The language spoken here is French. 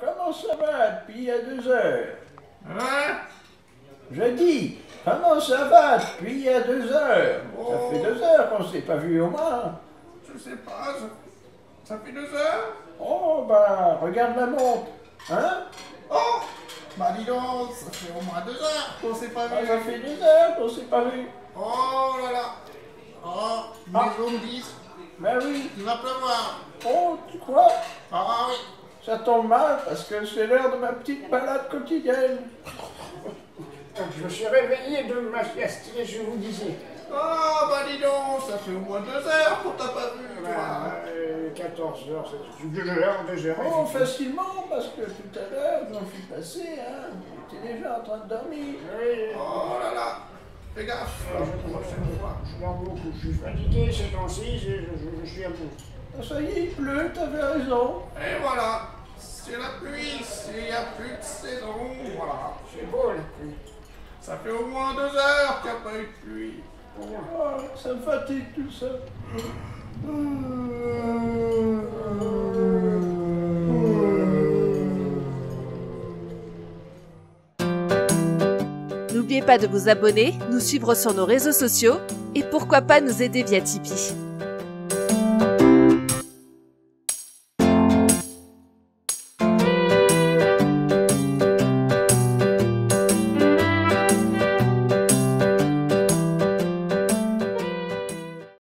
Comment ça va depuis il y a deux heures? Hein? Je dis, comment ça va depuis il y a deux heures? Ça Oh. fait deux heures qu'on s'est pas vu au moins. Je sais pas, ça, ça fait deux heures Oh, bah, regarde la montre. Hein? Oh Bah dis donc, ça fait au moins deux heures qu'on s'est pas Ah, vu. Ça fait deux heures qu'on s'est pas vu. Oh là là Oh, les Ah. me disent Ben oui. qu'il va pleuvoir. Oh, tu crois? Ah Ça tombe mal parce que c'est l'heure de ma petite balade quotidienne. Je me suis réveillé de ma sieste et je vous disais. Oh bah dis donc, ça fait au moins deux heures qu'on t'a pas vu, toi. Bah, euh, 14 heures, c'est 2 heures, 2 heures. Oh, facilement, parce que tout à l'heure, j'en suis passé, hein. J'étais déjà en train de dormir. Oui, Oh là là Fais gaffe je dors beaucoup, je suis fatigué ces temps-ci, je, je- je suis à bout. Ah, Ça y est, il pleut, t'avais raison. Et voilà C'est la pluie, s'il n'y a plus de saison, voilà. C'est beau la pluie. Ça fait au moins deux heures qu'il n'y a pas eu de pluie. Oh, ça me fatigue tout ça. N'oubliez pas de vous abonner, nous suivre sur nos réseaux sociaux et pourquoi pas nous aider via Tipeee.